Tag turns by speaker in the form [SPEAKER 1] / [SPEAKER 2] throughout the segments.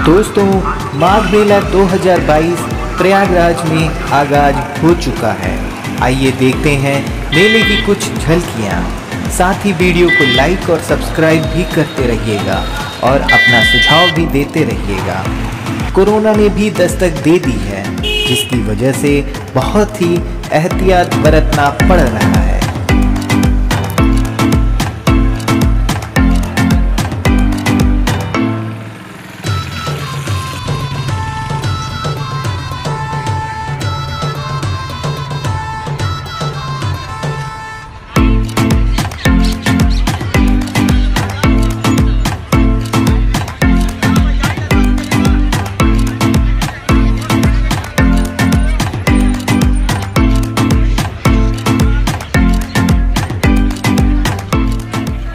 [SPEAKER 1] दोस्तों, माघ मेला 2022 प्रयागराज में आगाज़ हो चुका है। आइए देखते हैं मेले की कुछ झलकियाँ। साथ ही वीडियो को लाइक और सब्सक्राइब भी करते रहिएगा और अपना सुझाव भी देते रहिएगा। कोरोना ने भी दस्तक दे दी है, जिसकी वजह से बहुत ही एहतियात बरतना पड़ रहा है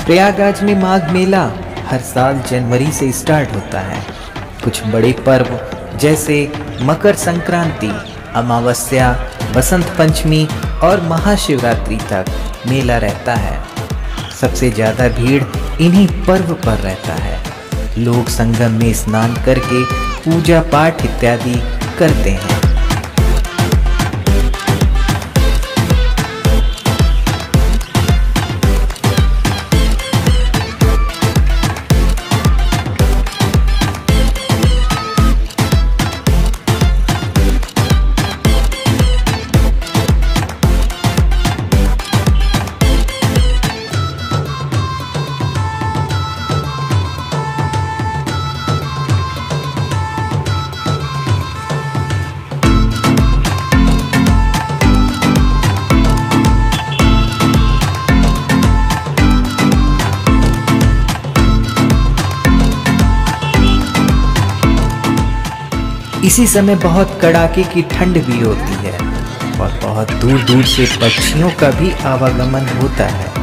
[SPEAKER 1] प्रयागराज में माघ मेला हर साल जनवरी से स्टार्ट होता है। कुछ बड़े पर्व जैसे मकर संक्रांति, अमावस्या, बसंत पंचमी और महाशिवरात्रि तक मेला रहता है। सबसे ज़्यादा भीड़ इन्हीं पर्व पर रहता है। लोग संगम में स्नान करके पूजा पाठ इत्यादि करते हैं। इसी समय बहुत कड़ाके की ठंड भी होती है और बहुत दूर दूर से पक्षियों का भी आवागमन होता है।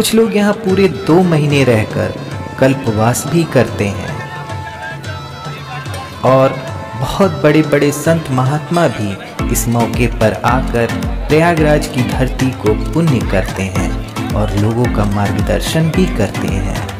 [SPEAKER 1] कुछ लोग यहाँ पूरे दो महीने रहकर कल्पवास भी करते हैं। और बहुत बड़े बड़े संत महात्मा भी इस मौके पर आकर प्रयागराज की धरती को पुण्य करते हैं और लोगों का मार्गदर्शन भी करते हैं।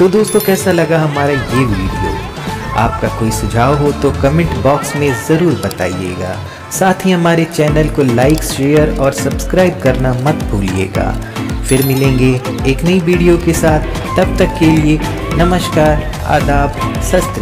[SPEAKER 1] तो दोस्तों, कैसा लगा हमारा ये वीडियो? आपका कोई सुझाव हो तो कमेंट बॉक्स में ज़रूर बताइएगा। साथ ही हमारे चैनल को लाइक, शेयर और सब्सक्राइब करना मत भूलिएगा। फिर मिलेंगे एक नई वीडियो के साथ। तब तक के लिए नमस्कार, आदाब, सत